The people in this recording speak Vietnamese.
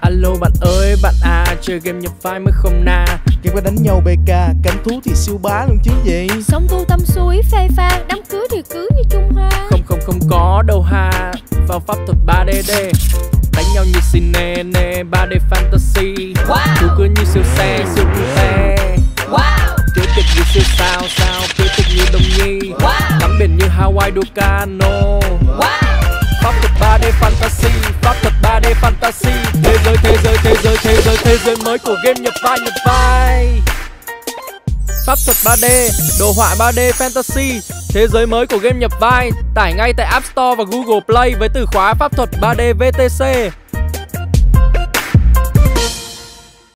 Alo bạn ơi bạn à Chơi game nhập vai mới không na? Game có đánh nhau BK Cánh thú thì siêu bá luôn chứ gì? Sông tu tâm suối phê pha Đám cưới thì cứ như Trung Hoa. Không không không có đâu ha. Vào pháp thuật 3DD Đánh nhau như cine nè 3D fantasy. Wow. Thú cưới như siêu xe siêu cute Wow. Cưới kịch như siêu sao sao Cưới kịch như đồng nhi. Wow. Tắm biển như Hawaii Ducano Wow. Pháp thuật 3D fantasy Pháp thuật 3D fantasy thế giới giới mới của game nhập vai nhập vai. Pháp thuật 3D, đồ họa 3D fantasy. Thế giới mới của game nhập vai Tải ngay tại App Store và Google Play với từ khóa pháp thuật 3D VTC